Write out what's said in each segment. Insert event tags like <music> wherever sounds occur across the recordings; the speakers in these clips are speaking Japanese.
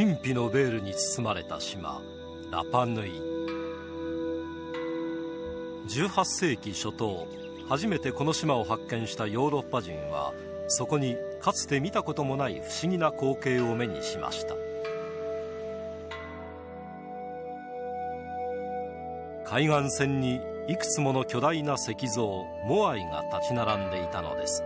神秘のベールに包まれた島ラパヌイ。18世紀初頭初めてこの島を発見したヨーロッパ人はそこにかつて見たこともない不思議な光景を目にしました。海岸線にいくつもの巨大な石像モアイが立ち並んでいたのです。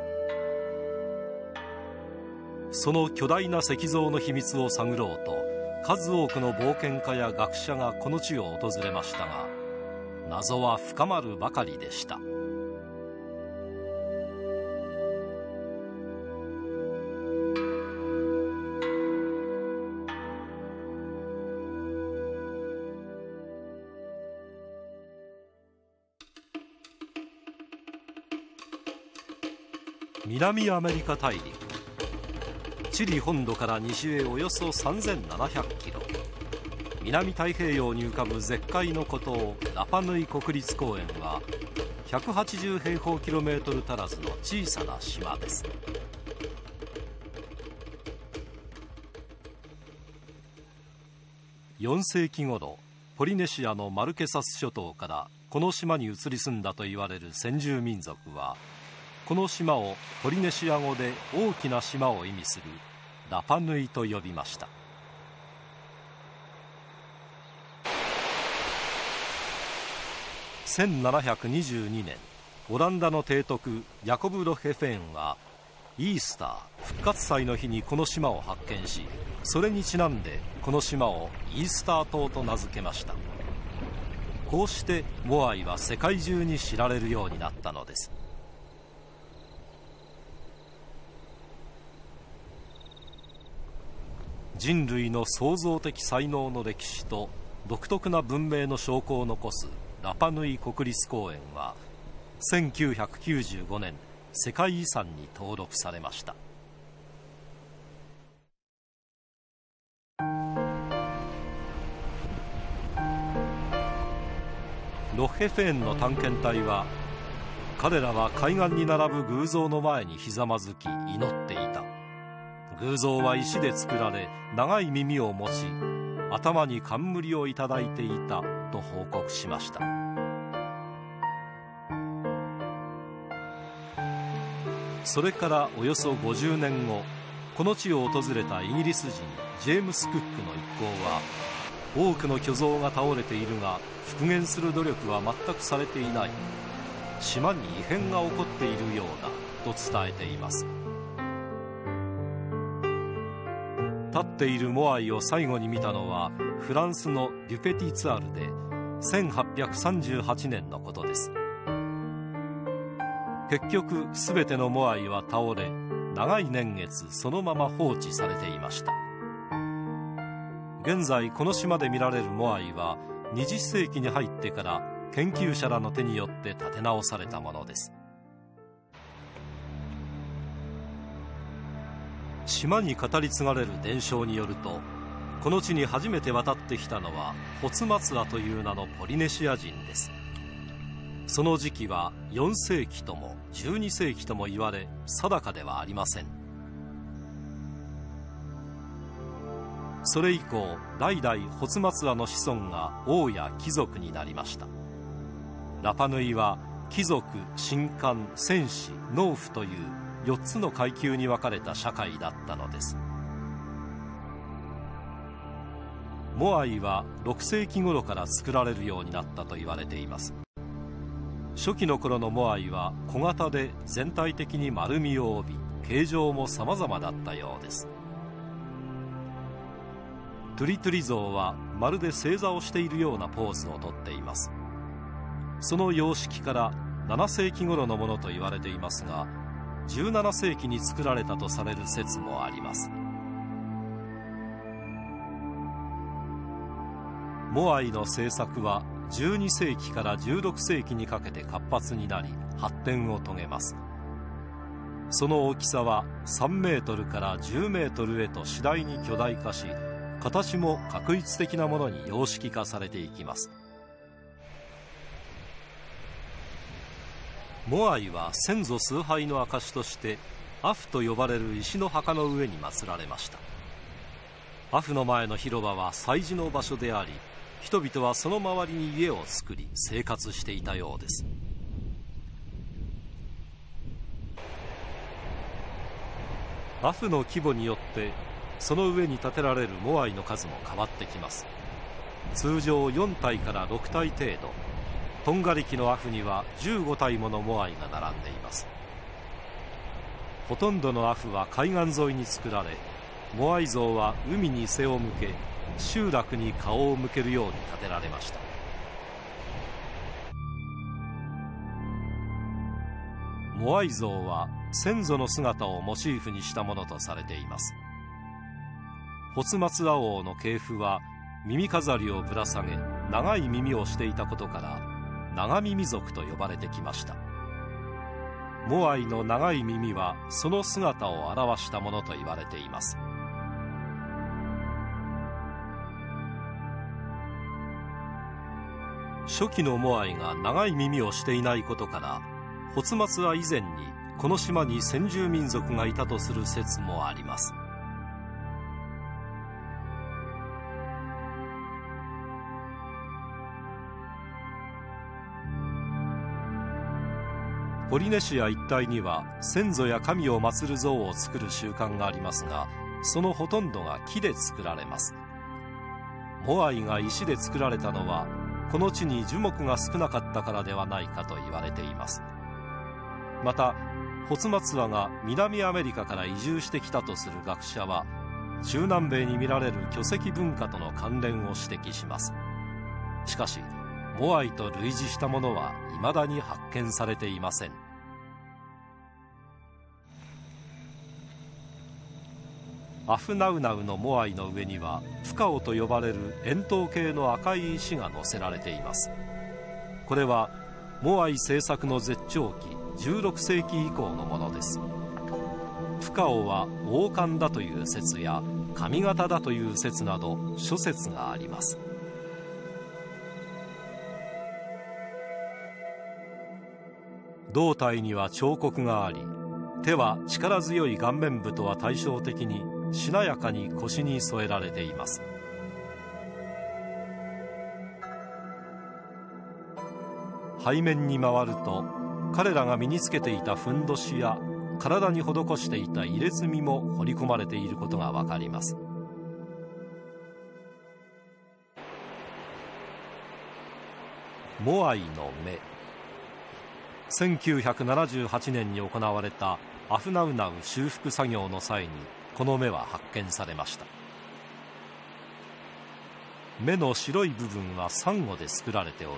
その巨大な石像の秘密を探ろうと数多くの冒険家や学者がこの地を訪れましたが謎は深まるばかりでした。南アメリカ大陸。チリ本土から西へおよそ3700キロ。南太平洋に浮かぶ絶海の孤島ラパヌイ国立公園は180平方キロメートル足らずの小さな島です。4世紀頃ポリネシアのマルケサス諸島からこの島に移り住んだと言われる先住民族はこの島をポリネシア語で大きな島を意味するラパヌイと呼びました。1722年オランダの提督ヤコブ・ロヘフェーンはイースター復活祭の日にこの島を発見しそれにちなんでこの島をイースター島と名付けました。こうしてモアイは世界中に知られるようになったのです。人類の創造的才能の歴史と独特な文明の証拠を残すラパヌイ国立公園は1995年世界遺産に登録されました。ロッヘフェーンの探検隊は彼らは海岸に並ぶ偶像の前にひざまずき祈っていた。偶像は石で作られ長い耳を持ち頭に冠をいただいていたと報告しました。それからおよそ50年後この地を訪れたイギリス人ジェームス・クックの一行は多くの巨像が倒れているが復元する努力は全くされていない。島に異変が起こっているようだと伝えています。立っているモアイを最後に見たのはフランスのデュペティツアールで1838年のことです。結局全てのモアイは倒れ長い年月そのまま放置されていました。現在この島で見られるモアイは20世紀に入ってから研究者らの手によって建て直されたものです。島に語り継がれる伝承によるとこの地に初めて渡ってきたのはホツマツアという名のポリネシア人です。その時期は4世紀とも12世紀とも言われ定かではありません。それ以降代々ホツマツアの子孫が王や貴族になりました。ラパヌイは貴族神官戦士農夫という4つの階級に分かれた社会だったのです。モアイは6世紀頃から作られるようになったと言われています。初期の頃のモアイは小型で全体的に丸みを帯び形状も様々だったようです。トゥリトゥリ像はまるで正座をしているようなポーズをとっています。その様式から7世紀頃のものと言われていますが17世紀に作られたとされる説もあります。モアイの政策は12世紀から16世紀にかけて活発になり発展を遂げます。その大きさは3メートルから10メートルへと次第に巨大化し形も確一的なものに様式化されていきます。モアイは先祖崇拝の証としてアフと呼ばれる石の墓の上に祀られました。アフの前の広場は祭事の場所であり人々はその周りに家を作り生活していたようです。アフの規模によってその上に建てられるモアイの数も変わってきます。通常4体から6体程度。トンガ力のアフには15体ものモアイが並んでいます。ほとんどのアフは海岸沿いに作られモアイ像は海に背を向け集落に顔を向けるように建てられました。モアイ像は先祖の姿をモチーフにしたものとされています。骨松アオの系譜は耳飾りをぶら下げ長い耳をしていたことから長耳族と呼ばれてきました。モアイの長い耳はその姿を表したものと言われています。初期のモアイが長い耳をしていないことから骨松は以前にこの島に先住民族がいたとする説もあります。ポリネシア一帯には先祖や神を祀る像を作る習慣がありますがそのほとんどが木で作られます。モアイが石で作られたのはこの地に樹木が少なかったからではないかと言われています。またホ松ツが南アメリカから移住してきたとする学者は中南米に見られる巨石文化との関連を指摘します。しかしモアイと類似したものは未だに発見されていません。アフナウナウのモアイの上にはフカオと呼ばれる円筒形の赤い石が載せられています。これはモアイ製作の絶頂期16世紀以降のものです。フカオは王冠だという説や髪型だという説など諸説があります。胴体には彫刻があり手は力強い顔面部とは対照的にしなやかに腰に添えられています。背面に回ると彼らが身につけていたふんどしや体に施していた入れ墨も彫り込まれていることがわかります。モアイの目。1978年に行われたアフナウナウ修復作業の際にこの目は発見されました。目の白い部分はサンゴで作られており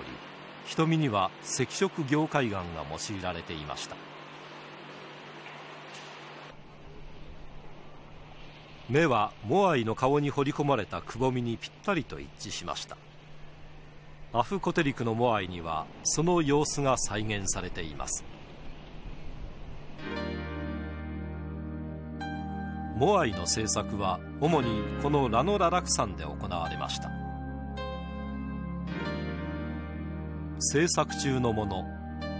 瞳には赤色凝灰岩が用いられていました。目はモアイの顔に彫り込まれたくぼみにぴったりと一致しました。アフコテリクのモアイにはその様子が再現されています。モアイの制作は主にこのラノ・ララク山で行われました。制作中のもの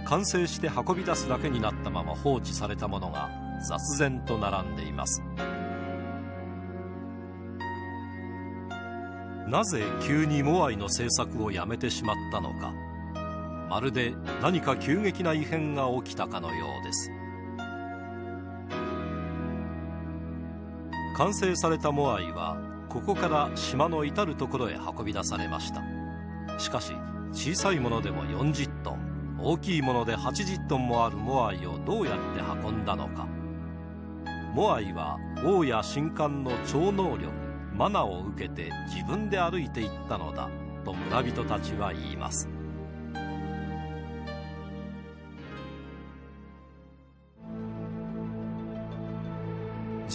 完成して運び出すだけになったまま放置されたものが雑然と並んでいます。なぜ急にモアイの制作をやめてしまったのか。まるで何か急激な異変が起きたかのようです。完成されたモアイはここから島の至る所へ運び出されました。しかし小さいものでも40トン大きいもので80トンもあるモアイをどうやって運んだのか。モアイは王や神官の超能力マナを受けて自分で歩いていったのだと村人たちは言います。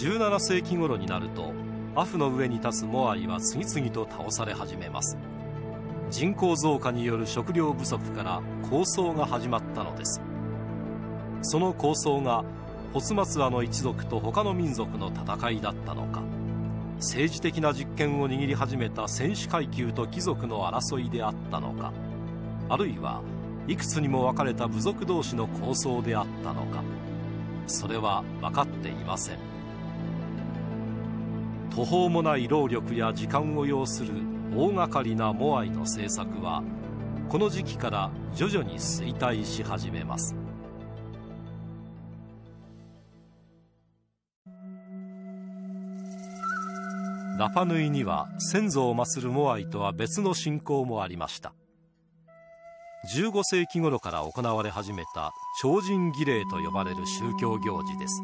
17世紀頃になるとアフの上に立つモアイは次々と倒され始めます。人口増加による食料不足から抗争が始まったのです。その抗争がホツマツアの一族と他の民族の戦いだったのか。政治的な実権を握り始めた戦士階級と貴族の争いであったのか。あるいはいくつにも分かれた部族同士の抗争であったのか。それは分かっていません。途方もない労力や時間を要する大掛かりなモアイの政策はこの時期から徐々に衰退し始めます。ラパヌイには先祖を祀るモアイとは別の信仰もありました。15世紀頃から行われ始めた超人儀礼と呼ばれる宗教行事です。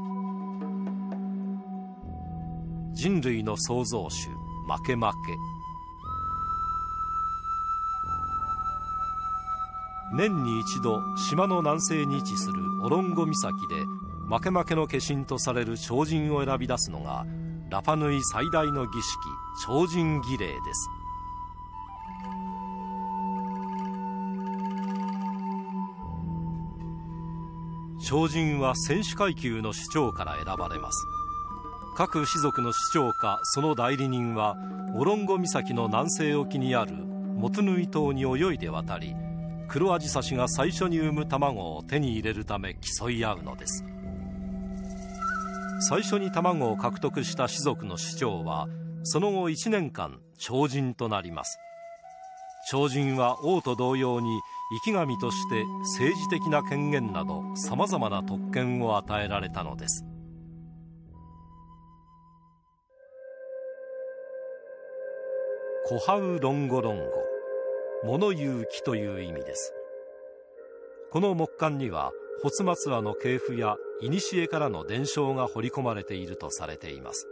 人類の創造主負け負け。年に一度島の南西に位置するオロンゴ岬で負け負けの化身とされる超人を選び出すのがラパヌイ最大の儀式超人儀礼です。超人は選手階級の首長から選ばれます。各氏族の首長かその代理人はオロンゴ岬の南西沖にあるモトヌイ島に泳いで渡りクロアジサシが最初に産む卵を手に入れるため競い合うのです。最初に卵を獲得した士族の首長はその後1年間超人となります。超人は王と同様に生き神として政治的な権限などさまざまな特権を与えられたのです。コハウロンゴロンゴ物言う木という意味です。この木簡には発末話の系譜や古からの伝承が彫り込まれているとされています。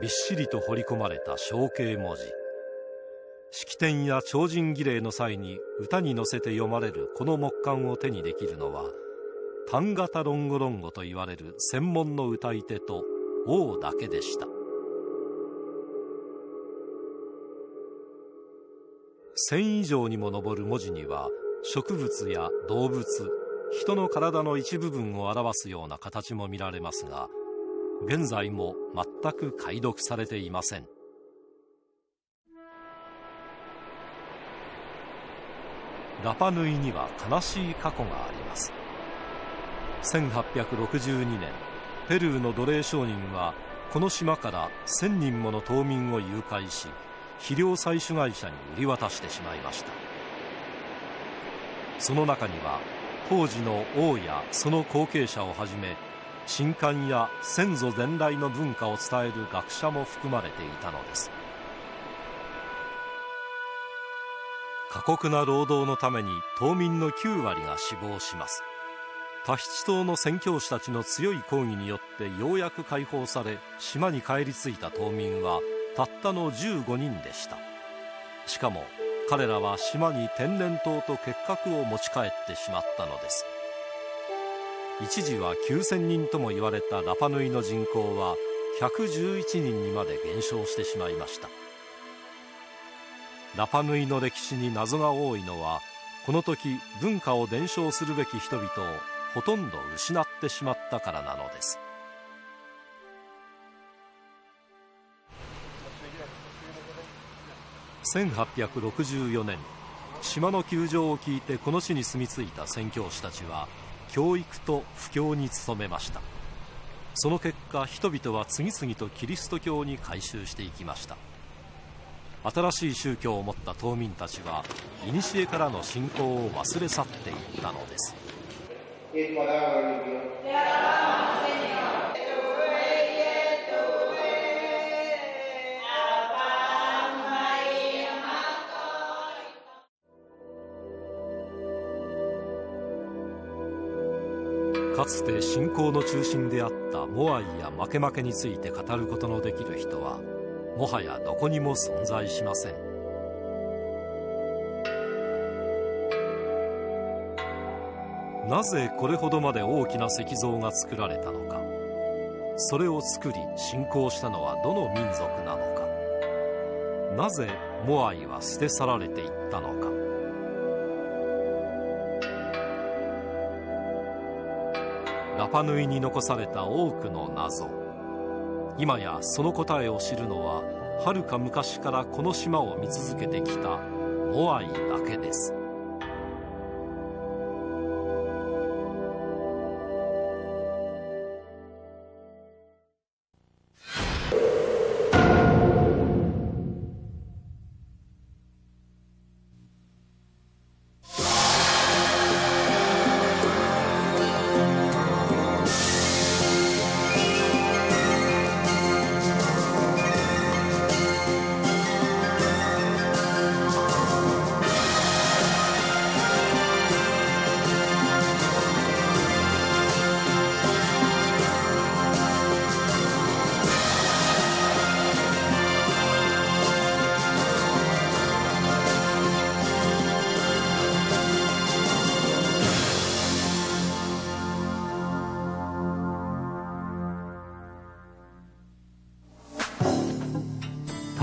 びっしりと彫り込まれた象形文字。式典や超人儀礼の際に歌に乗せて読まれるこの木簡を手にできるのは単型ロンゴロンゴと言われる専門の歌い手と王だけでした。1000以上にも上る文字には植物や動物人の体の一部分を表すような形も見られますが現在も全く解読されていません。ラパヌイには悲しい過去があります。1862年ペルーの奴隷商人はこの島から1000人もの島民を誘拐し肥料採取会社に売り渡してしまいました。その中には当時の王やその後継者をはじめ神官や先祖伝来の文化を伝える学者も含まれていたのです。過酷な労働のために島民の9割が死亡します。タヒチ島の宣教師たちの強い抗議によってようやく解放され島に帰り着いた島民はたったの15人でした。しかも彼らは島に天然痘と結核を持ち帰ってしまったのです。一時は9000人とも言われたラパヌイの人口は111人にまで減少してしまいました。ラパヌイの歴史に謎が多いのはこの時文化を伝承するべき人々をほとんど失ってしまったからなのです。1864年島の窮状を聞いてこの地に住み着いた宣教師たちは教育と布教に努めました。その結果人々は次々とキリスト教に改宗していきました。新しい宗教を持った島民たちは古からの信仰を忘れ去っていったのです。かつて信仰の中心であったモアイや負け負けについて語ることのできる人はもはやどこにも存在しませんなぜこれほどまで大きな石像が作られたのか。それを作り信仰したのはどの民族なのか。なぜモアイは捨て去られていったのか。ラパヌイに残された多くの謎。今やその答えを知るのははるか昔からこの島を見続けてきたモアイだけです。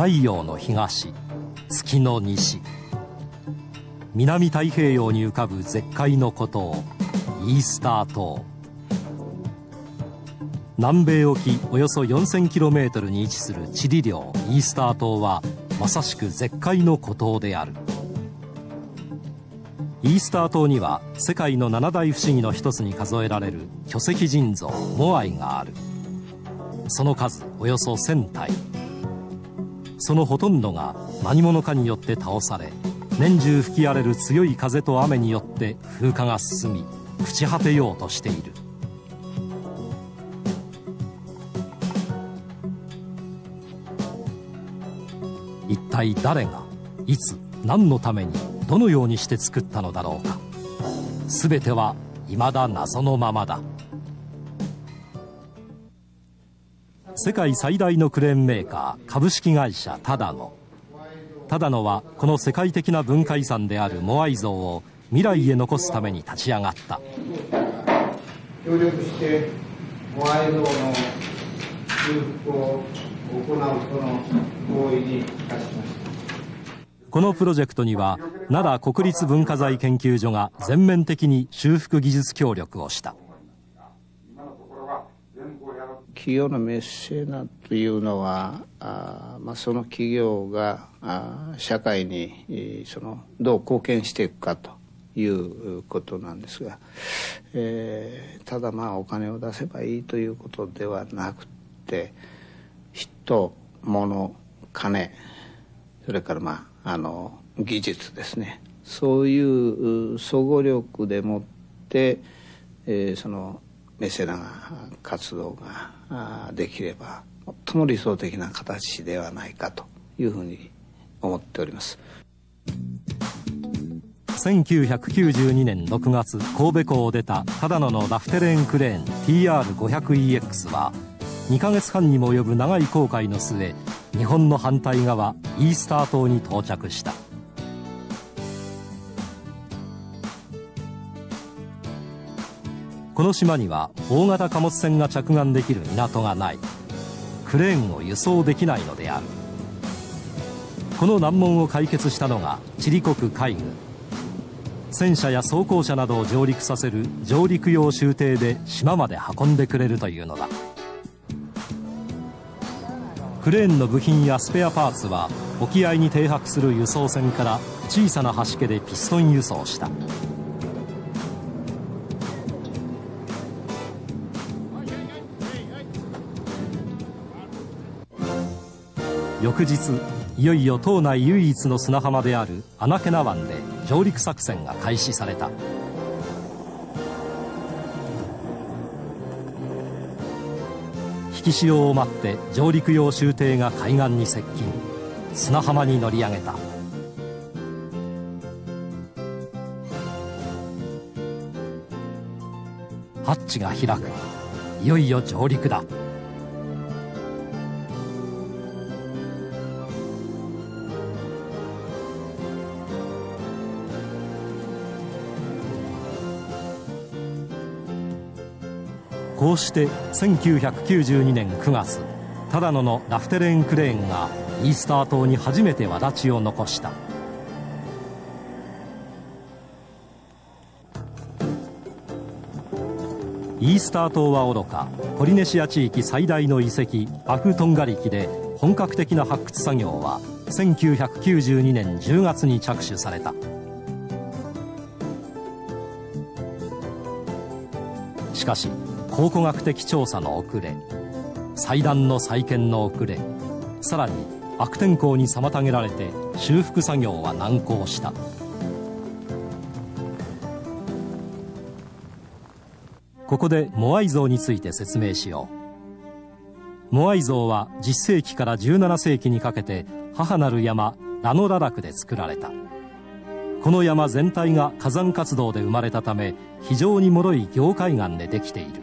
太陽の東月の西。南太平洋に浮かぶ絶海の孤島イースター島。南米沖およそ 4000km に位置するチリ領イースター島はまさしく絶海の孤島である。イースター島には世界の七大不思議の一つに数えられる巨石人像モアイがある。その数およそ1000体。そのほとんどが何者かによって倒され年中吹き荒れる強い風と雨によって風化が進み朽ち果てようとしている。一体誰がいつ何のためにどのようにして作ったのだろうか。全ては未だ謎のままだ。世界最大のクレーンメーカー株式会社タダノ。タダノはこの世界的な文化遺産であるモアイ像を未来へ残すために立ち上がった。協力してモアイ像の修復を行うとの合意にいたしました。このプロジェクトには奈良国立文化財研究所が全面的に修復技術協力をした企業のメッセーナというのはあ、まあ、その企業があ社会にそのどう貢献していくかということなんですが、えー、ただまあお金を出せばいいということではなくて人物金それからまああの技術ですね。そういう総合力でもって、えー、そのメセナ活動ができれば最も理想的な形ではないかというふうに思っております。1992年6月神戸港を出たただののラフテレーンクレーン TR500EX は2ヶ月半にも及ぶ長い航海の末日本の反対側イースター島に到着した。この島には大型貨物船が着岸できる港がない。クレーンを輸送できないのである。この難問を解決したのがチリ国海軍。戦車や装甲車などを上陸させる上陸用舟艇で島まで運んでくれるというのだ。クレーンの部品やスペアパーツは沖合に停泊する輸送船から小さな橋家でピストン輸送した。翌日いよいよ島内唯一の砂浜であるアナケナ湾で上陸作戦が開始された。引き潮を待って上陸用舟艇が海岸に接近。砂浜に乗り上げた。ハッチが開く。いよいよ上陸だ。こうして1992年9月ただののラフテレーンクレーンがイースター島に初めて轍を残した。イースター島はおろか。ポリネシア地域最大の遺跡アフトンガリキで本格的な発掘作業は1992年10月に着手された。しかし考古学的調査の遅れ祭壇の再建の遅れさらに悪天候に妨げられて修復作業は難航した。ここでモアイ像について説明しよう。モアイ像は10世紀から17世紀にかけて母なる山ラノララクで作られた。この山全体が火山活動で生まれたため非常に脆い凝海岩でできている。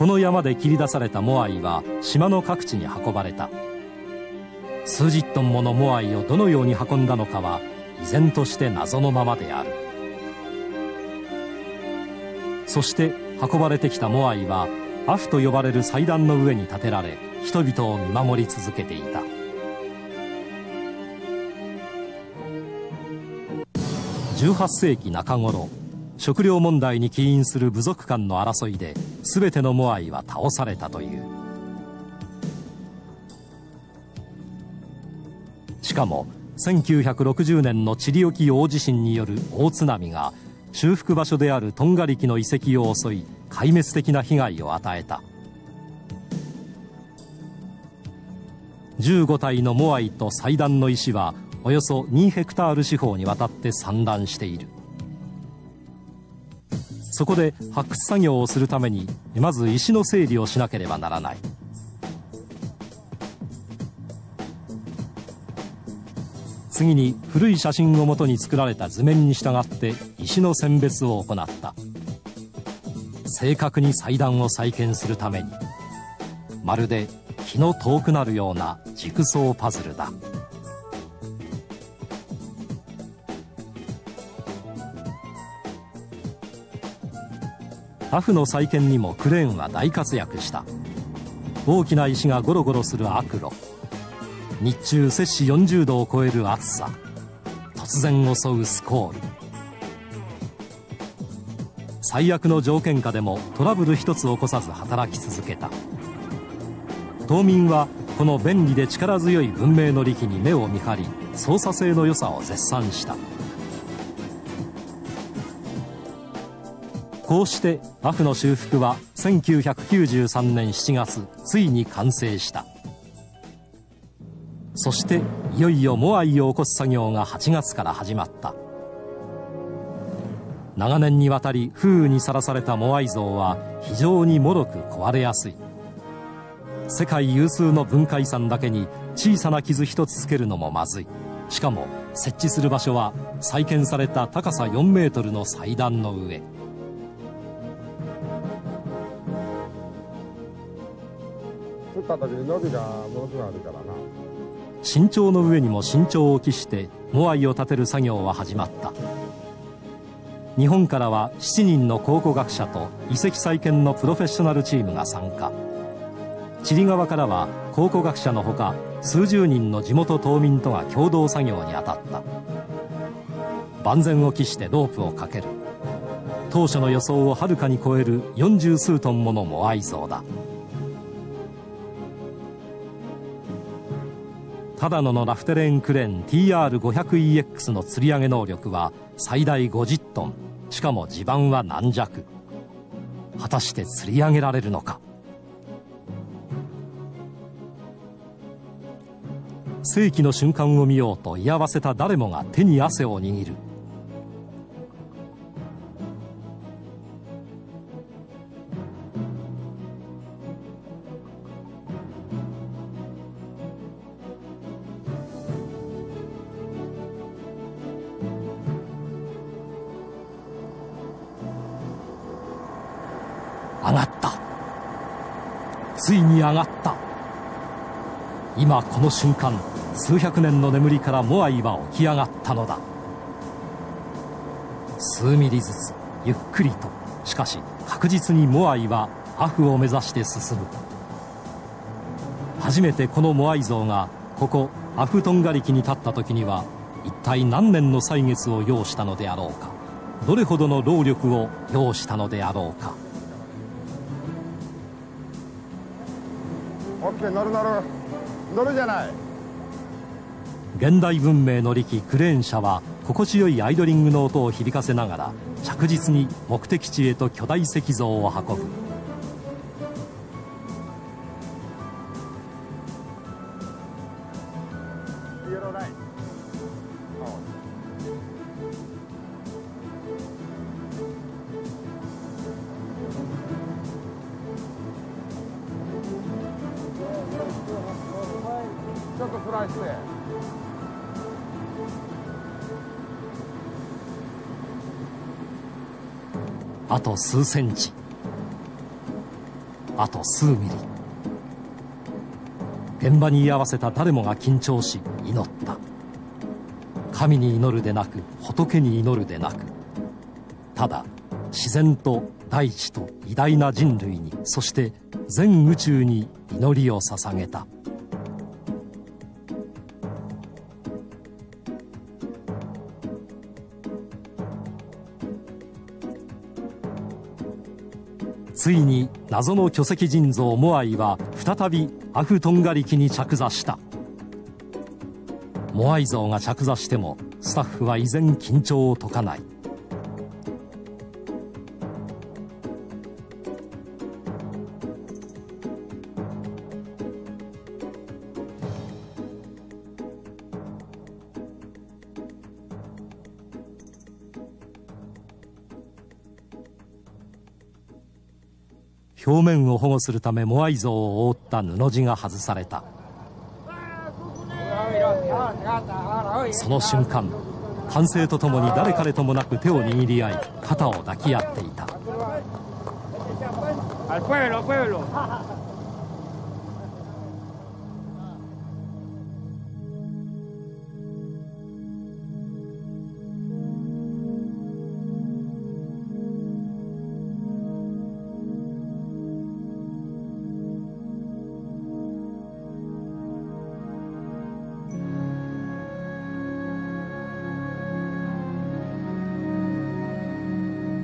この山で切り出されたモアイは島の各地に運ばれた。数十トンものモアイをどのように運んだのかは依然として謎のままである。そして運ばれてきたモアイはアフと呼ばれる祭壇の上に建てられ人々を見守り続けていた。18世紀中頃食料問題に起因する部族間の争いで全てのモアイは倒されたという。しかも1960年のチリ沖大地震による大津波が修復場所であるトンガリキの遺跡を襲い壊滅的な被害を与えた。15体のモアイと祭壇の石はおよそ2ヘクタール四方にわたって散乱している。そこで発掘作業をするためにまず石の整理をしなければならない。次に古い写真をもとに作られた図面に従って石の選別を行った。正確に祭壇を再建するためにまるで気の遠くなるようなジグソーパズルだ。タフの再建にもクレーンは大活躍した。大きな石がゴロゴロする悪路。日中摂氏40度を超える暑さ。突然襲うスコール。最悪の条件下でもトラブル一つ起こさず働き続けた。島民はこの便利で力強い文明の利器に目を見張り操作性の良さを絶賛した。こうしてアフの修復は1993年7月ついに完成した。そしていよいよモアイを起こす作業が8月から始まった。長年にわたり風雨にさらされたモアイ像は非常に脆く壊れやすい。世界有数の文化遺産だけに小さな傷一つつけるのもまずい。しかも設置する場所は再建された高さ4メートルの祭壇の上。った時に伸びがものすごいあるからな。身長の上にも身長を期してモアイを建てる作業は始まった。日本からは7人の考古学者と遺跡再建のプロフェッショナルチームが参加。チリ側からは考古学者のほか数十人の地元島民とが共同作業に当たった。万全を期してロープをかける。当初の予想をはるかに超える40数トンものモアイ像だ。ただののラフテレンクレーン TR500EX の吊り上げ能力は最大50トン。しかも地盤は軟弱。果たして吊り上げられるのか？世紀の瞬間を見ようと居合わせた誰もが手に汗を握る。上がった。今この瞬間数百年の眠りからモアイは起き上がったのだ。数ミリずつゆっくりとしかし確実にモアイはアフを目指して進む。初めてこのモアイ像がここアフトンガリキに立った時には一体何年の歳月を要したのであろうか。どれほどの労力を要したのであろうか。ッケー乗る乗る乗るじゃない。現代文明の利器クレーン車は心地よいアイドリングの音を響かせながら着実に目的地へと巨大石像を運ぶ。数センチ。あと数ミリ。現場に居合わせた誰もが緊張し祈った。神に祈るでなく仏に祈るでなく。ただ自然と大地と偉大な人類にそして全宇宙に祈りを捧げた。ついに謎の巨石人造モアイは再びアフトンガリキに着座した。モアイ像が着座してもスタッフは依然緊張を解かない。表面を保護するためモアイ像を覆った布地が外された。その瞬間歓声とともに誰彼ともなく手を握り合い肩を抱き合っていた。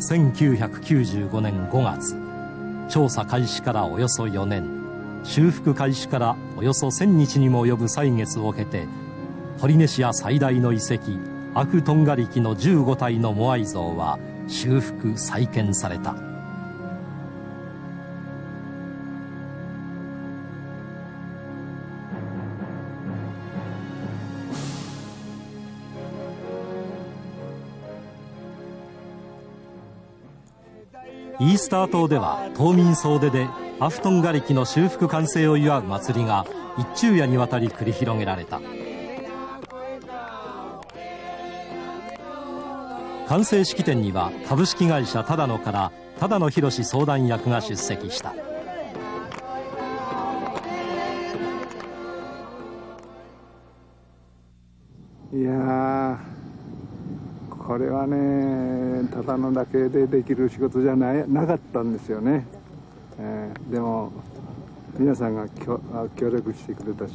1995年5月調査開始からおよそ4年修復開始からおよそ1000日にも及ぶ歳月を経てポリネシア最大の遺跡アクトンガリキの15体のモアイ像は修復再建された。ースター島では島民総出でアフトンガリキの修復完成を祝う祭りが一昼夜にわたり繰り広げられた。完成式典には株式会社ただのから只野博相談役が出席した。いやこれはねただのだけでできる仕事じゃないなかったんですよね、えー、でも皆さんが協協力してくれたし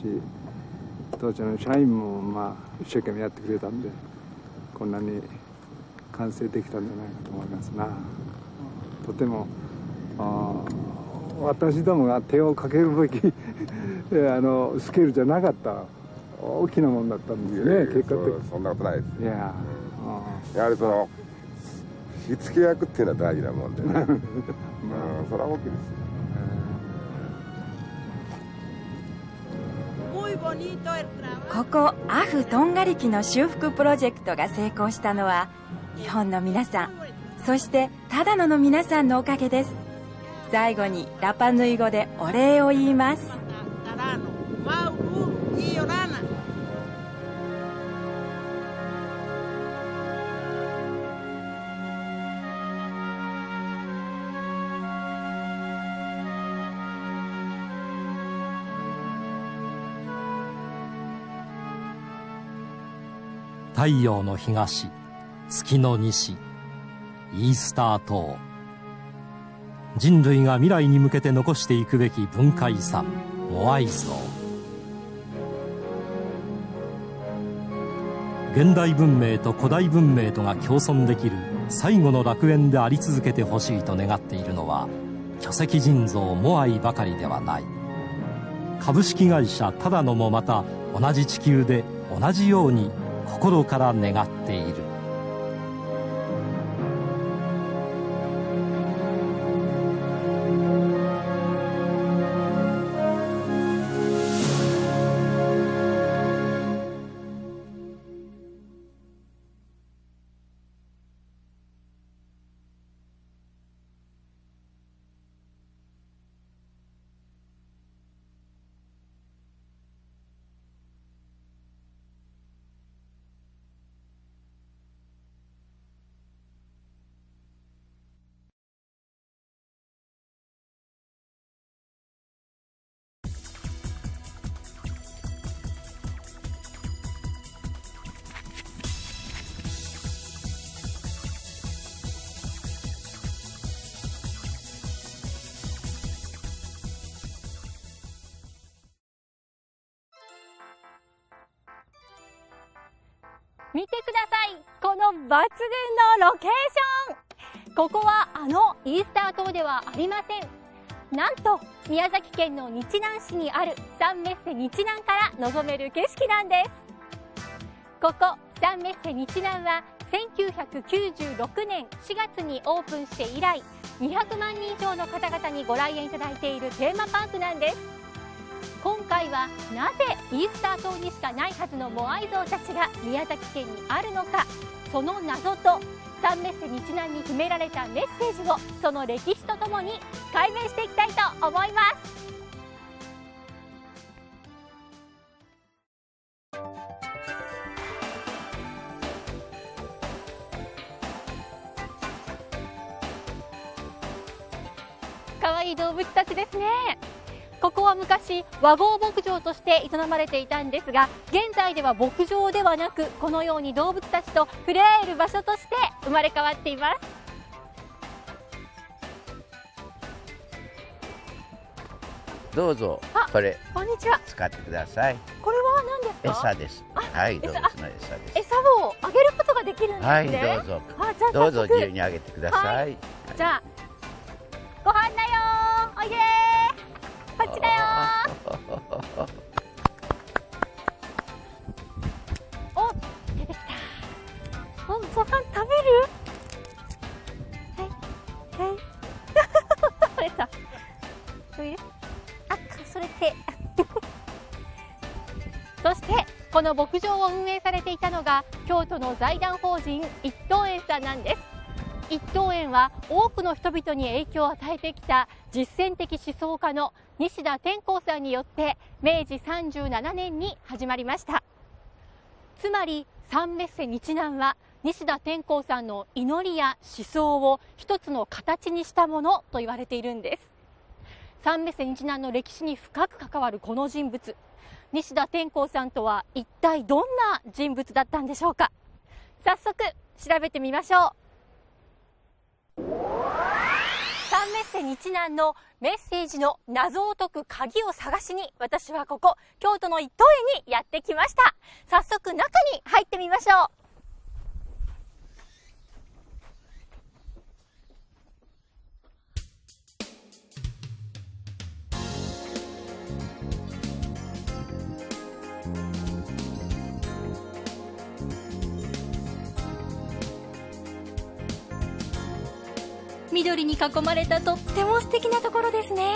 当社の社員もまあ一生懸命やってくれたんでこんなに完成できたんじゃないかと思いますな。とても私どもが手をかけるべき <laughs> あのスケールじゃなかった大きなもんだったんですよね結果的そんなことないですいややはりその火付け役っていうのは大事なもんでね。<laughs> うんそれは大きいです。ここアフトンガリキの修復プロジェクトが成功したのは日本の皆さんそして只野の皆さんのおかげです。最後にラパヌイ語でお礼を言います太陽の東月の西イースター島。人類が未来に向けて残していくべき文化遺産モアイ像。現代文明と古代文明とが共存できる最後の楽園であり続けてほしいと願っているのは巨石人造モアイばかりではない。株式会社ただのもまた同じ地球で同じように心から願っている。見てください。この抜群のロケーション。ここはあのイースター島ではありません。なんと宮崎県の日南市にあるサンメッセ日南から望める景色なんです。ここサンメッセ日南は1996年4月にオープンして以来200万人以上の方々にご来園いただいているテーマパークなんです。今回はなぜイースター島にしかないはずのモアイ像たちが宮崎県にあるのかその謎とサンメッセ日南に秘められたメッセージをその歴史とともに解明していきたいと思います。可愛い動物たちですね。ここは昔和合牧場として営まれていたんですが現在では牧場ではなくこのように動物たちと触れ合える場所として生まれ変わっています。どうぞこれこんにちは。使ってください。これは何ですか？餌です。はい動物の餌です。餌をあげることができるんですね。はいどうぞ。あじゃあどうぞ自由にあげてください、じゃあご飯だよー。おいでーこっちだよ。お出てきた。おご飯食べる？はい。はい。<laughs> 食べた。どういうあそれて <laughs> そしてこの牧場を運営されていたのが京都の財団法人一等園さんなんです。一等園は多くの人々に影響を与えてきた実践的思想家の西田天功さんによって明治37年に始まりました。つまりサンメッセ日南は西田天功さんの祈りや思想を一つの形にしたものと言われているんです。サンメッセ日南の歴史に深く関わるこの人物。西田天功さんとは一体どんな人物だったんでしょうか。早速調べてみましょう。ッセ日南のメッセージの謎を解く鍵を探しに私はここ京都の一等園にやってきました。早速中に入ってみましょう。緑に囲まれたとっても素敵なところですね。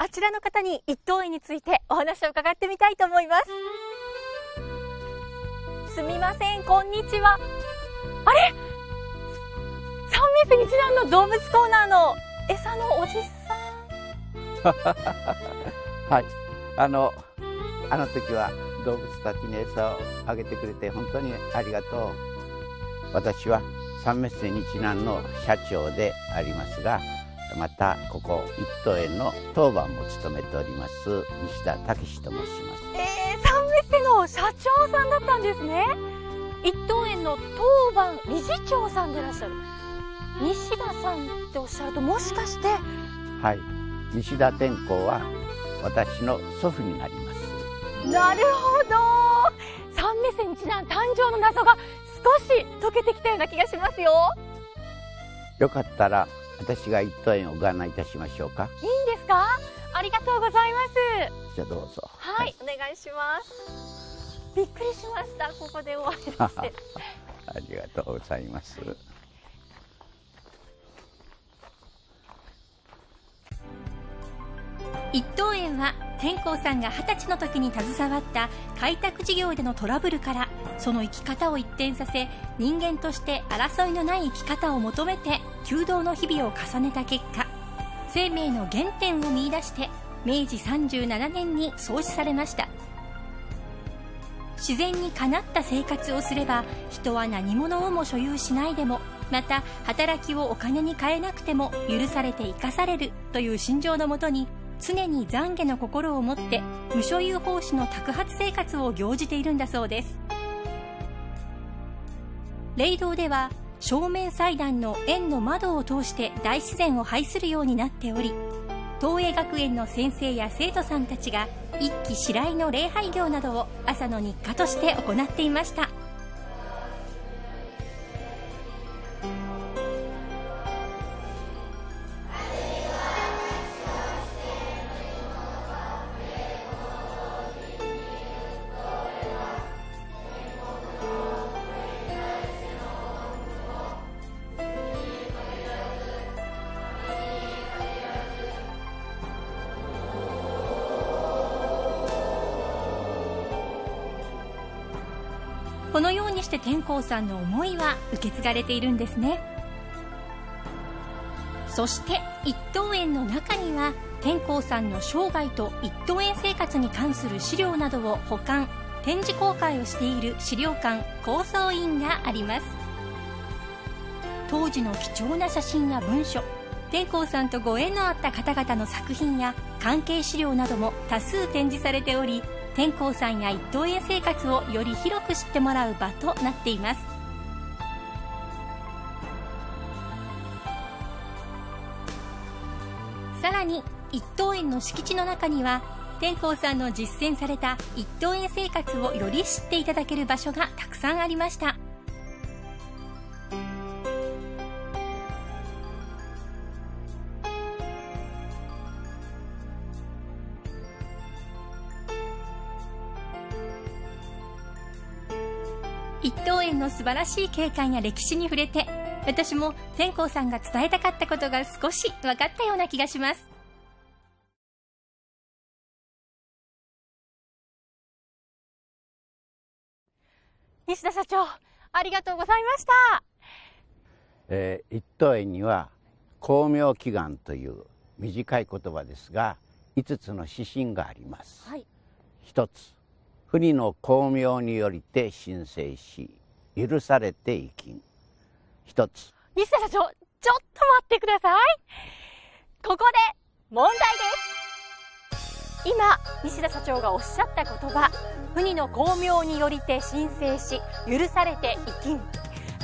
あちらの方に一等園についてお話を伺ってみたいと思います。すみませんこんにちは。あれ？サンメッセ日南の動物コーナーの餌のおじさん。<laughs> はい。あのあの時は動物たちに餌をあげてくれて本当にありがとう。私は三メッセ日南の社長でありますがまたここ一等園の当番も務めております西田武と申します。えー、の社長さんだったんですね。一等園の当番理事長さんでいらっしゃる。西田さんっておっしゃるともしかして。はい。西田天功は私の祖父になります。なるほど。三メッセ日南誕生の謎が少し解けてきたような気がしますよ。よかったら私が一等園をご案内いたしましょうか。いいんですか？ありがとうございます。じゃあどうぞ。はい、お願いしますびっくりしましたここでお会いして。<laughs> ありがとうございます。一等園は天功さんが二十歳の時に携わった開拓事業でのトラブルからその生き方を一転させ人間として争いのない生き方を求めて弓道の日々を重ねた結果生命の原点を見出して明治37年に創始されました自然にかなった生活をすれば人は何者をも所有しないでもまた働きをお金に変えなくても許されて生かされるという心情のもとに常に懺悔の心を持って無所有奉仕の托発生活を行じているんだそうです。霊道では正面祭壇の円の窓を通して大自然を拝するようになっており東映学園の先生や生徒さんたちが一期白井の礼拝業などを朝の日課として行っていました。して天功さんの思いは受け継がれているんですね。そして一等園の中には天功さんの生涯と一等園生活に関する資料などを保管展示公開をしている資料館構想院があります。当時の貴重な写真や文書天功さんとご縁のあった方々の作品や関係資料なども多数展示されており天功さんや一等園生活をより広く知ってもらう場となっています。さらに一等園の敷地の中には天功さんの実践された一等園生活をより知っていただける場所がたくさんありました。晴らしい景観や歴史に触れて私も天功さんが伝えたかったことが少し分かったような気がします。西田社長ありがとうございました、えー、一等園には光明祈願という短い言葉ですが5つの指針があります、はい、1つ不利の光明によりて申請し許されて生きん。一つ。西田社長ちょっと待ってください。ここで問題です。今西田社長がおっしゃった言葉不利の光明によりて申請し許されて生きん。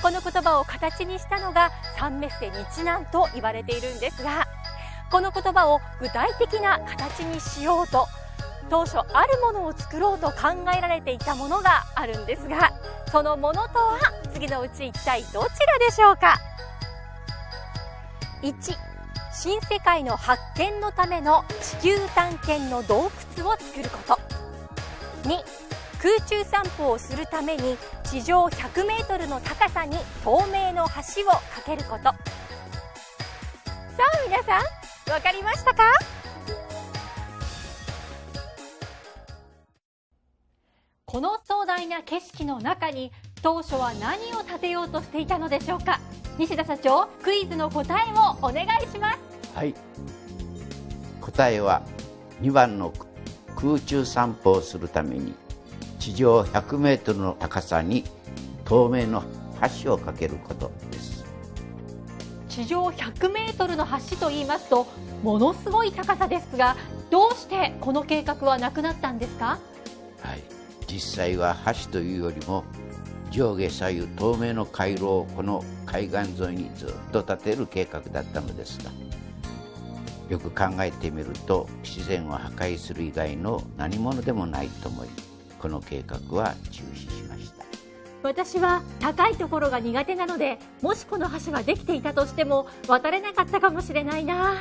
この言葉を形にしたのが三メッセ日南と言われているんですがこの言葉を具体的な形にしようと当初あるものを作ろうと考えられていたものがあるんですがそのものとは次のうち一体どちらでしょうか？1新世界の発見のための地球探検の洞窟を作ること。2空中散歩をするために地上 100m の高さに透明の橋を架けること。さあ皆さん分かりましたか？この壮大な景色の中に当初は何を建てようとしていたのでしょうか？西田社長クイズの答えをお願いします。はい。答えは2番の空中散歩をするために地上100メートルの高さに透明の橋を架けることです。地上100メートルの橋と言いますとものすごい高さですがどうしてこの計画はなくなったんですか？はい実際は橋というよりも上下左右透明の回廊をこの海岸沿いにずっと建てる計画だったのですがよく考えてみると自然を破壊する以外の何者でもないと思いこの計画は中止しました。私は高いところが苦手なのでもしこの橋ができていたとしても渡れなかったかもしれないな。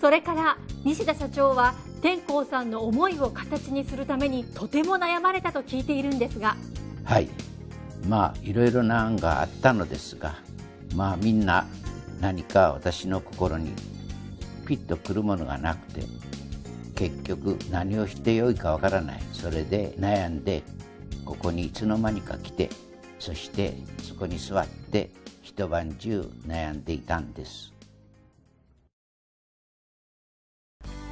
それから西田社長は天功さんの思いを形にするためにとても悩まれたと聞いているんですが。はい。まあいろいろな案があったのですがまあみんな何か私の心にピッとくるものがなくて結局何をしてよいかわからない。それで悩んでここにいつの間にか来てそしてそこに座って一晩中悩んでいたんです。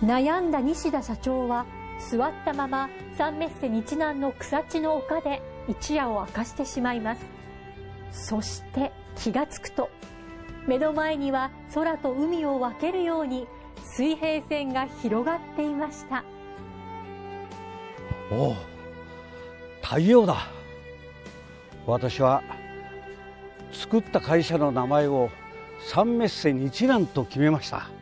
悩んだ西田社長は座ったまま三メッセ日南の草地の丘で一夜を明かしてしまいます。そして気がつくと目の前には空と海を分けるように水平線が広がっていました。おお太陽だ。私は作った会社の名前を三メッセ日南と決めました。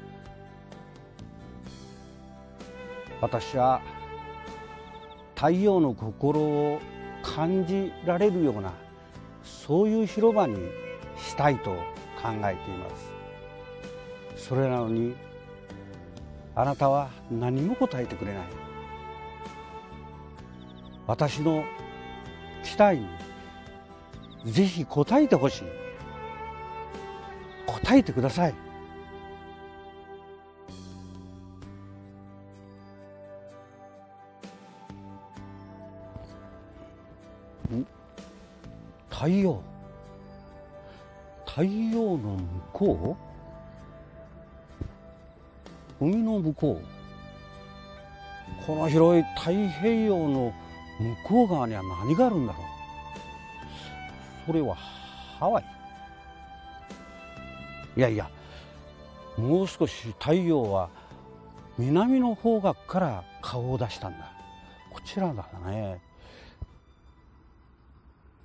私は太陽の心を感じられるようなそういう広場にしたいと考えています。それなのにあなたは何も答えてくれない。私の期待にぜひ答えてほしい。答えてください。太陽。太陽の向こう？海の向こう？この広い太平洋の向こう側には何があるんだろう？それはハワイ。いやいやもう少し太陽は南の方角から顔を出したんだ。こちらだね。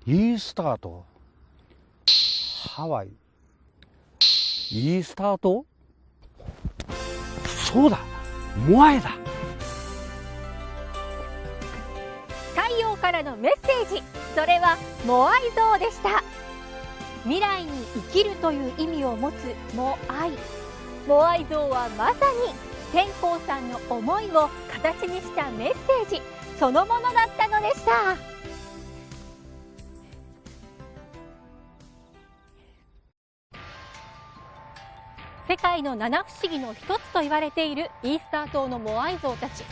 イースターとハワイ。イースター島、そうだ。モアイだ。太陽からのメッセージ。それはモアイ像でした。未来に生きるという意味を持つモアイ。モアイ像はまさに天功さんの思いを形にしたメッセージ。そのものだったのでした。界の七不思議の一つと言われているイースター島のモアイ像たち。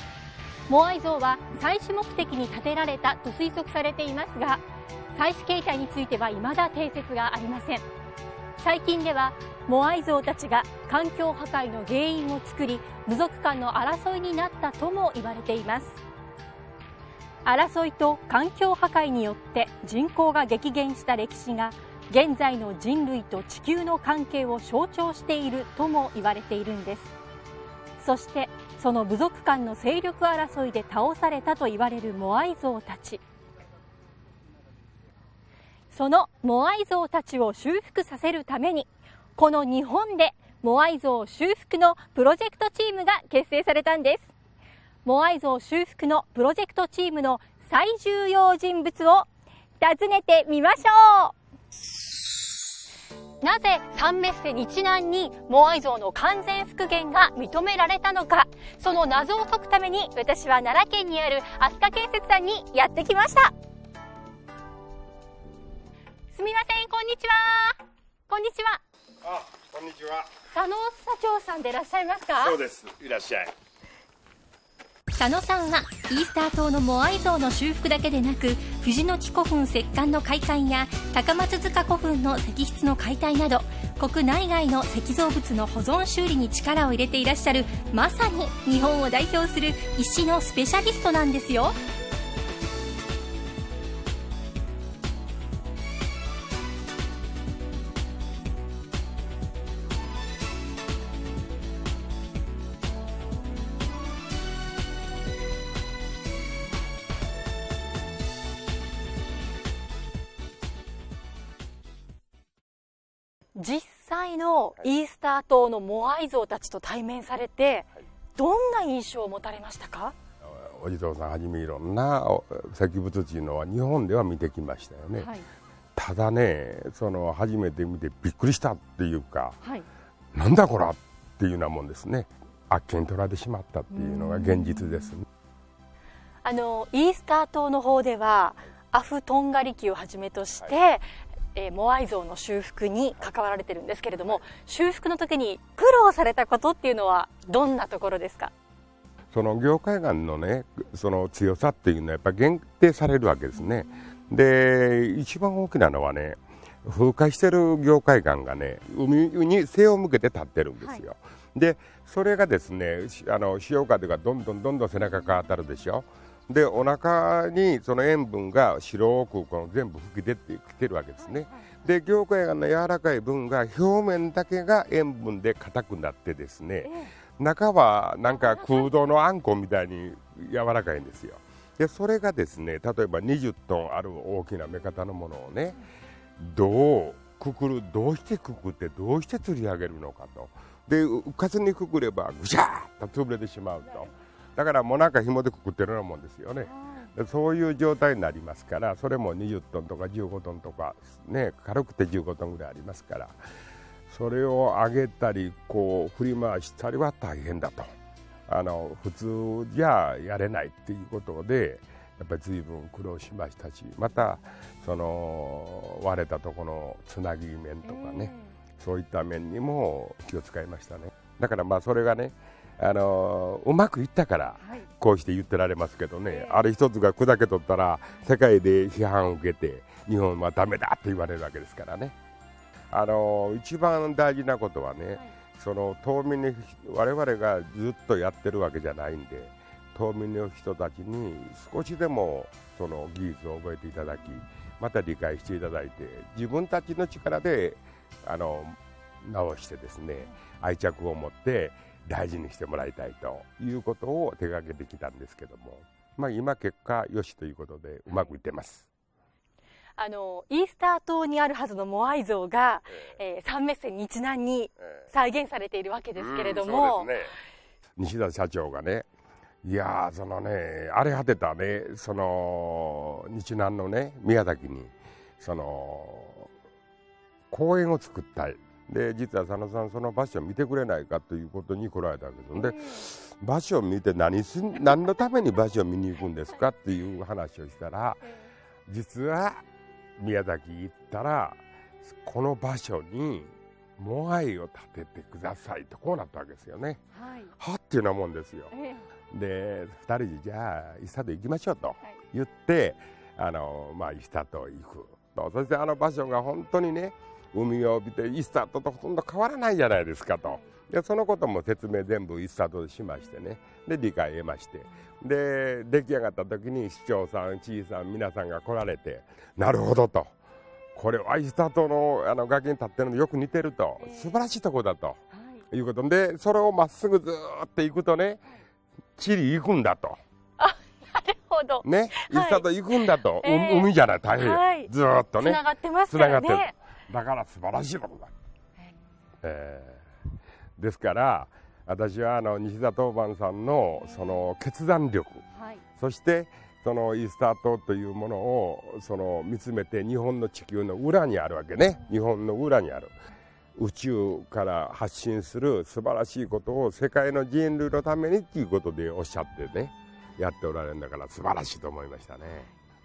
モアイ像は採取目的に建てられたと推測されていますが採取形態については未だ定説がありません。最近ではモアイ像たちが環境破壊の原因を作り部族間の争いになったとも言われています。争いと環境破壊によって人口が激減した歴史が現在の人類と地球の関係を象徴しているとも言われているんです。そしてその部族間の勢力争いで倒されたと言われるモアイ像たち。そのモアイ像たちを修復させるためにこの日本でモアイ像修復のプロジェクトチームが結成されたんです。モアイ像修復のプロジェクトチームの最重要人物を訪ねてみましょう。なぜサンメッセ日南にモアイ像の完全復元が認められたのか。その謎を解くために私は奈良県にある飛鳥建設さんにやってきました。すみませんこんにちは。こんにちは。あこんにちは。佐野社長さんでいらっしゃいますか？そうです。いらっしゃい佐野さんはイースター島のモアイ像の修復だけでなく藤の木古墳石棺の開館や高松塚古墳の石室の解体など国内外の石造物の保存修理に力を入れていらっしゃるまさに日本を代表する石のスペシャリストなんですよ。際のイースター島のモアイ像たちと対面されて、どんな印象を持たれましたか？お地蔵さんはじめいろんな石仏っていうのは日本では見てきましたよね、はい、ただねその初めて見てびっくりしたっていうか、はい、なんだこらっていうようなもんですね。あっけに取られてしまったっていうのが現実です、ね、あのイースター島の方ではアフトンガリキをはじめとして、はいえー、モアイ像の修復に関わられてるんですけれども修復の時に苦労されたことっていうのはどんなところですか？その業界岸のねその強さっていうのはやっぱ限定されるわけですね。で一番大きなのはね風化してる業界岸がね海に背を向けて立ってるんですよ、はい、でそれがですねあの潮風がどんどんどんどん背中から当たるでしょでお腹にその塩分が白くこの全部吹き出てきてるわけですね。で凝固岩の柔らかい分が表面だけが塩分で硬くなってですね、中はなんか空洞のあんこみたいに柔らかいんですよ。でそれがですね例えば20トンある大きな目方のものをねどうくくるどうしてくくってどうして釣り上げるのかと。でうかつにくくればぐしゃーっと潰れてしまうとだからもうなんか紐でくくってるようなもんですよね。そういう状態になりますからそれも20トンとか15トンとかね軽くて15トンぐらいありますからそれを上げたりこう振り回したりは大変だと。あの普通じゃやれないっていうことでやっぱり随分苦労しましたしまたその割れたとこのつなぎ面とかね、そういった面にも気を使いましたね。だからまあそれがねあのうまくいったからこうして言ってられますけどね、あれ一つが砕けとったら世界で批判を受けて日本はダメだって言われるわけですからね。あの一番大事なことはね、その島民に我々がずっとやってるわけじゃないんで島民の人たちに少しでもその技術を覚えていただきまた理解していただいて自分たちの力であの直してですね愛着を持って大事にしてもらいたいということを手がけてきたんですけども、まあ、今結果よしということでうまくいってます。あのイースター島にあるはずのモアイ像が、えー、三メッセ日南に再現されているわけですけれども、ね、西田社長がねいやそのね荒れ果てたねその日南のね宮崎にその公園を作ったいで実は佐野さんその場所を見てくれないかということに来られたわけですで場所を見て何す何のために場所を見に行くんですかっていう話をしたら実は宮崎行ったらこの場所にモアイを建ててくださいとこうなったわけですよね。はい、はっていうようなもんですよ。えー、で2人でじゃあ伊佐と行きましょうと言って、はい、あのまあ伊佐と行くと。そしてあの場所が本当にね海を帯びてイスタートとほとんど変わらないじゃないですかと。でそのことも説明全部イスタートでしましてね。で理解を得まして。で出来上がった時に市長さん知事さん皆さんが来られてなるほどと。これはイスタートのあの崖に立ってるのよく似てると。素晴らしいとこだと、はい、いうこと。でそれをまっすぐずっと行くとねチリ行くんだと。あなるほど。ね、イスタート行くんだと、えー、海じゃない大変、はい、ずっとね。つながってますねだから素晴らしいことだ、えー、ですから私はあの西田当番さんのその決断力、はい、そしてそのイースター島というものをその見つめて日本の地球の裏にあるわけね。日本の裏にある。宇宙から発信する素晴らしいことを世界の人類のためにっていうことでおっしゃってねやっておられるんだから素晴らしいと思いましたね。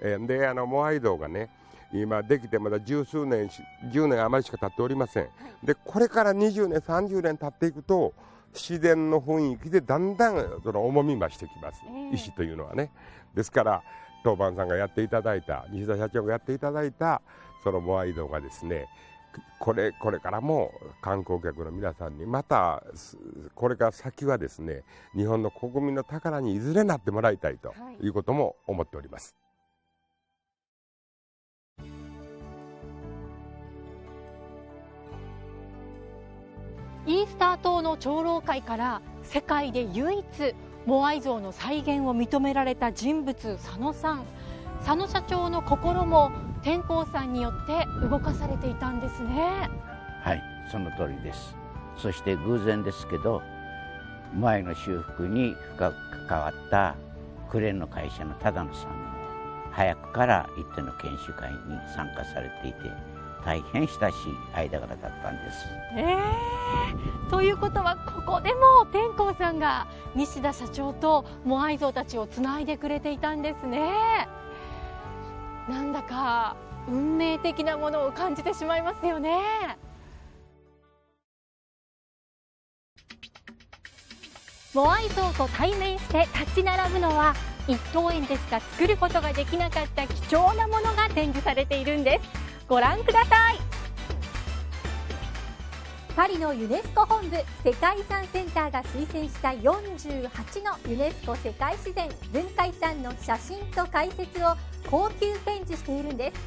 えー、であのモアイ像がね今できてまだ十数年10年余りしか経っておりません、でこれから20年30年経っていくと自然の雰囲気でだんだんその重み増してきます、えー、石というのはね。ですから当番さんがやっていただいた西田社長がやっていただいたそのモアイ像がですねこれこれからも観光客の皆さんにまたこれから先はですね日本の国民の宝にいずれなってもらいたいということも思っております。イースター島の長老会から世界で唯一モアイ像の再現を認められた人物佐野さん。佐野社長の心も天功さんによって動かされていたんですね。はいその通りです。そして偶然ですけどモアイの修復に深く関わったクレーンの会社の只野さんも早くから一定の研修会に参加されていて大変親しい間柄だったんです。えー、ということはここでも天功さんが西田社長とモアイ像たちをつないでくれていたんですね。なんだか運命的なものを感じてしまいますよね。モアイ像と対面して立ち並ぶのは一等園でしか作ることができなかった貴重なものが展示されているんですご覧ください。パリのユネスコ本部世界遺産センターが推薦した48のユネスコ世界自然文化遺産の写真と解説を高級展示しているんです。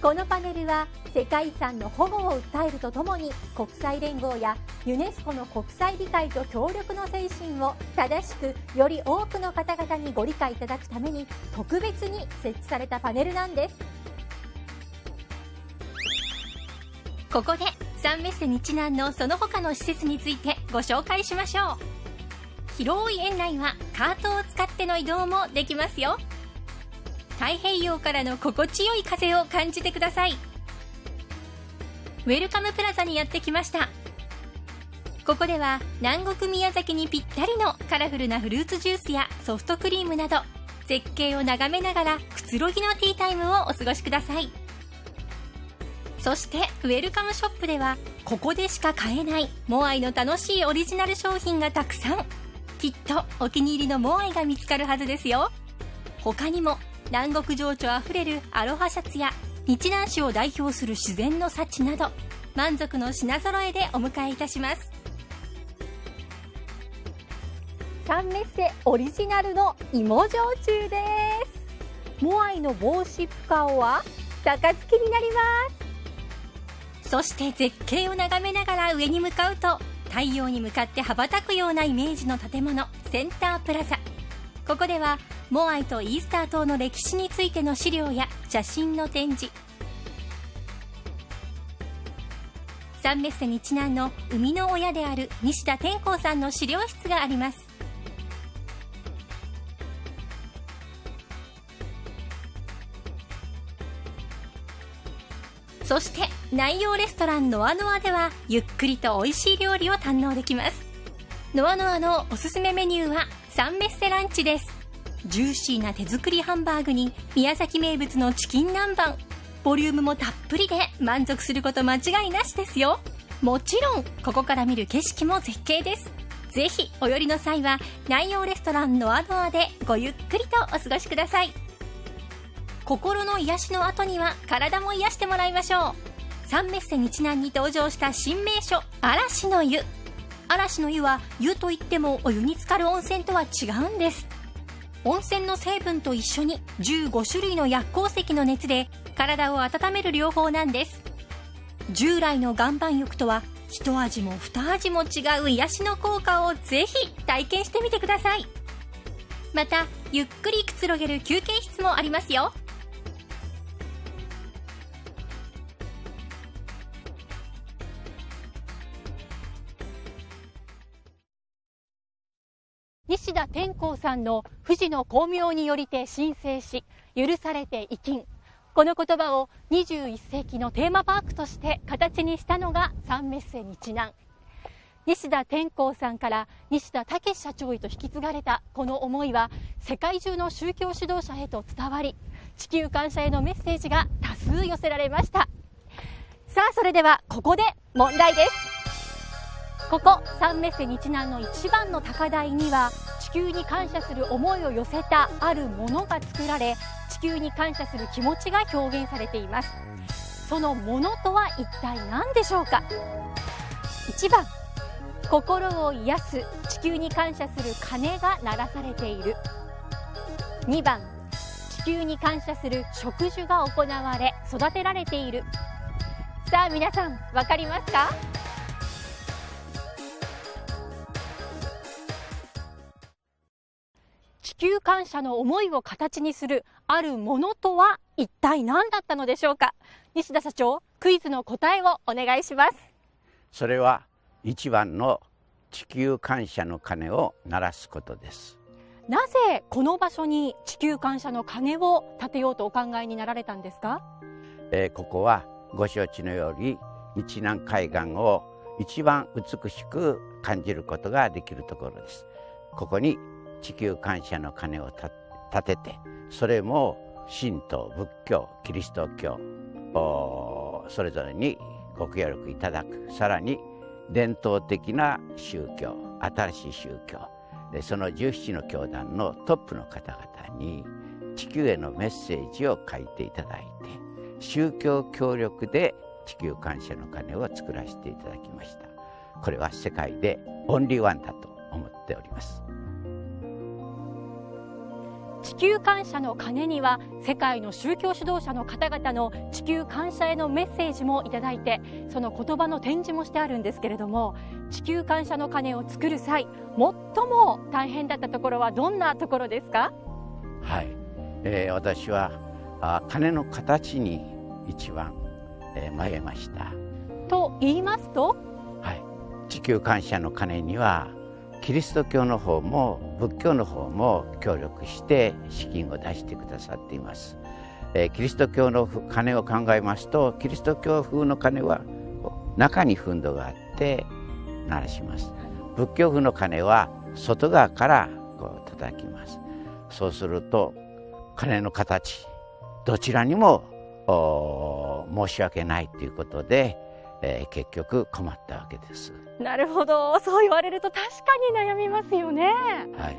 このパネルは世界遺産の保護を訴えるとともに国際連合やユネスコの国際理解と協力の精神を正しくより多くの方々にご理解いただくために特別に設置されたパネルなんです。ここでサンメッセ日南のその他の施設についてご紹介しましょう。広い園内はカートを使っての移動もできますよ。太平洋からの心地よい風を感じてください。ウェルカムプラザにやってきました。ここでは南国宮崎にぴったりのカラフルなフルーツジュースやソフトクリームなど絶景を眺めながらくつろぎのティータイムをお過ごしください。そしてウェルカムショップではここでしか買えないモアイの楽しいオリジナル商品がたくさん。きっとお気に入りのモアイが見つかるはずですよ。他にも南国情緒あふれるアロハシャツや日南市を代表する自然の幸など満足の品揃えでお迎えいたします。サンメッセオリジナルの芋焼酎です。モアイの帽子プカオは高槻になります。そして絶景を眺めながら上に向かうと太陽に向かって羽ばたくようなイメージの建物センタープラザ。ここではモアイとイースター島の歴史についての資料や写真の展示。サンメッセ日南の生みの親である西田天功さんの資料室があります。そして内洋レストランノアノアではゆっくりと美味しい料理を堪能できます。ノアノアのおすすめメニューはサンメッセランチです。ジューシーな手作りハンバーグに宮崎名物のチキン南蛮。ボリュームもたっぷりで満足すること間違いなしですよ。もちろんここから見る景色も絶景です。ぜひお寄りの際は内洋レストランノアノアでごゆっくりとお過ごしください。心の癒しの後には体も癒してもらいましょう。サンメッセ日南に登場した新名所嵐の湯。嵐の湯は湯といってもお湯に浸かる温泉とは違うんです。温泉の成分と一緒に15種類の薬効石の熱で体を温める療法なんです。従来の岩盤浴とは一味も二味も違う癒しの効果をぜひ体験してみてください。またゆっくりくつろげる休憩室もありますよ。西田天功さんの富士の光明によりて申請し許されて生きん。この言葉を21世紀のテーマパークとして形にしたのがサンメッセ日南。西田天功さんから西田武社長へと引き継がれたこの思いは世界中の宗教指導者へと伝わり地球感謝へのメッセージが多数寄せられました。さあそれではここで問題です。ここサンメッセ日南の一番の高台には地球に感謝する思いを寄せたあるものが作られ地球に感謝する気持ちが表現されています。そのものとは一体何でしょうか？1番心を癒す地球に感謝する鐘が鳴らされている。2番地球に感謝する植樹が行われ育てられている。さあ皆さん分かりますか？球感謝の思いを形にするあるものとは一体何だったのでしょうか？西田社長クイズの答えをお願いします。それは一番の地球感謝の鐘を鳴らすことです。なぜこの場所に地球感謝の鐘を建てようとお考えになられたんですか、えー、ここはご承知のように日南海岸を一番美しく感じることができるところです。ここに地球感謝の鐘を立ててそれも神道仏教キリスト教それぞれにご協力いただく。さらに伝統的な宗教新しい宗教。でその17の教団のトップの方々に地球へのメッセージを書いていただいて宗教協力で地球感謝の鐘を作らせていただきました。これは世界でオンリーワンだと思っております。地球感謝の鐘には世界の宗教指導者の方々の地球感謝へのメッセージもいただいてその言葉の展示もしてあるんですけれども地球感謝の鐘を作る際最も大変だったところはどんなところですか？はい、えー、私はあ鐘の形に一番、えー、迷いました。と言いますと？はい。地球感謝の鐘にはキリスト教の方も仏教の方も協力して資金を出してくださっています、えー、キリスト教の鐘を考えますとキリスト教風の鐘は中にふんどがあって鳴らします。仏教風の鐘は外側からこう叩きます。そうすると鐘の形どちらにも申し訳ないということでえー、結局困ったわけです。なるほど。そう言われると確かに悩みますよね。はい。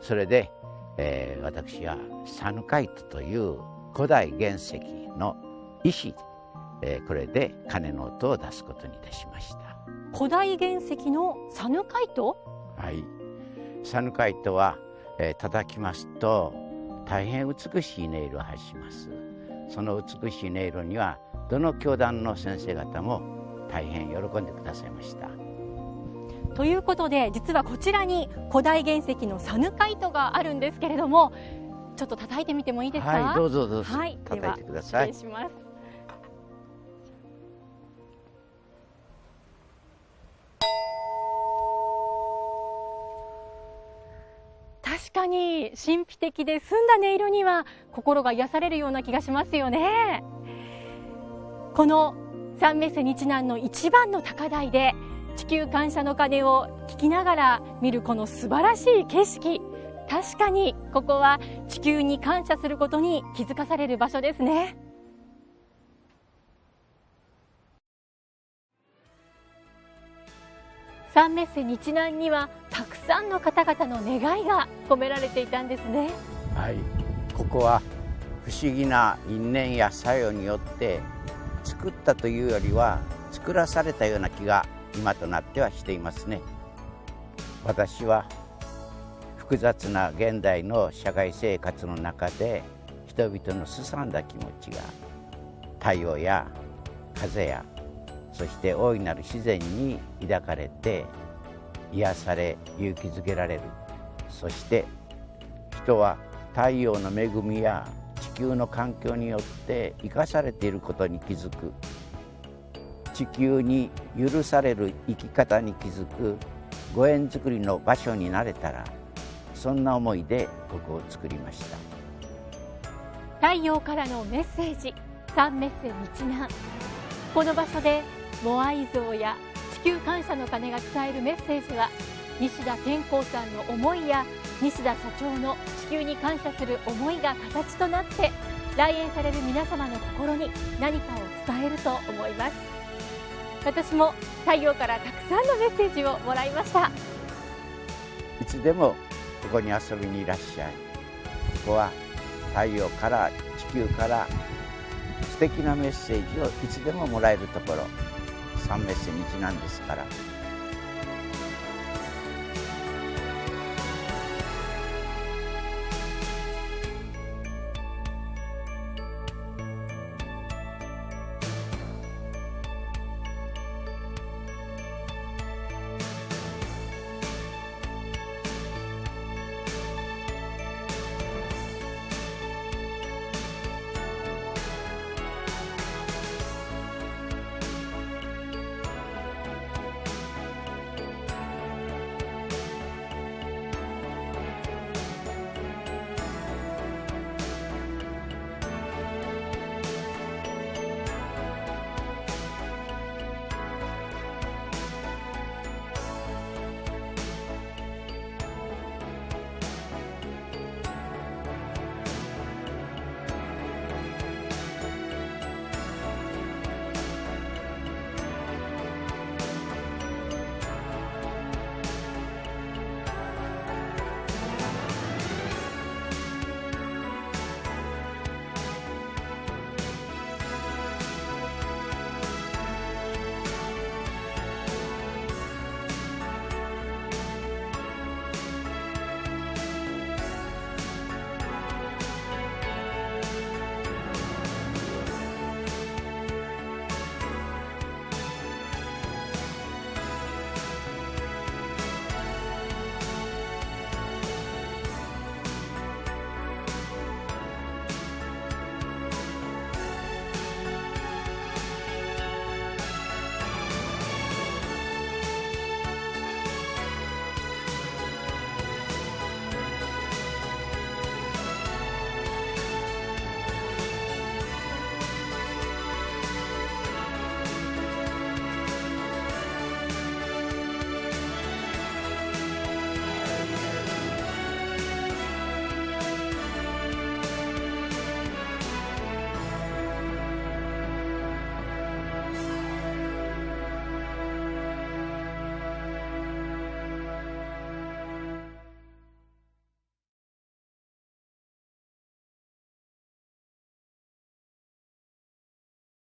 それで、えー、私はサヌカイトという古代原石の石、えー、これで鐘の音を出すことにいたしました。古代原石のサヌカイト？はい。サヌカイトは、えー、叩きますと大変美しい音色を発します。その美しい音色にはどの教団の先生方も大変喜んでくださいました。ということで実はこちらに古代原石のサヌカイトがあるんですけれどもちょっと叩いてみてもいいですか？はいどうぞどうぞ、はい、叩いてください。失礼します。確かに神秘的で澄んだ音色には心が癒されるような気がしますよねこの三メッセ日南の一番の高台で地球感謝の鐘を聞きながら見るこの素晴らしい景色確かにここは地球に感謝することに気づかされる場所ですね。三メッセ日南にはたくさんの方々の願いが込められていたんですね。はい。ここは不思議な因縁や作用によって作ったというよりは作らされたような気が今となってはしていますね。私は複雑な現代の社会生活の中で人々のすさんだ気持ちが太陽や風やそして大いなる自然に抱かれて癒され勇気づけられる。そして人は太陽の恵みや地球の環境によって生かされていることに気づく。地球に許される生き方に気づく。ご縁作りの場所になれたらそんな思いでここを作りました。太陽からのメッセージ。三メッセ日南この場所でモアイ像や地球感謝の鐘が伝えるメッセージは西田天功さんの思いや西田社長の地球に感謝する思いが形となって来園される皆様の心に何かを伝えると思います。私も太陽からたくさんのメッセージをもらいました。いつでもここに遊びにいらっしゃい。ここは太陽から地球から素敵なメッセージをいつでももらえるところ。3メッセージなんですから。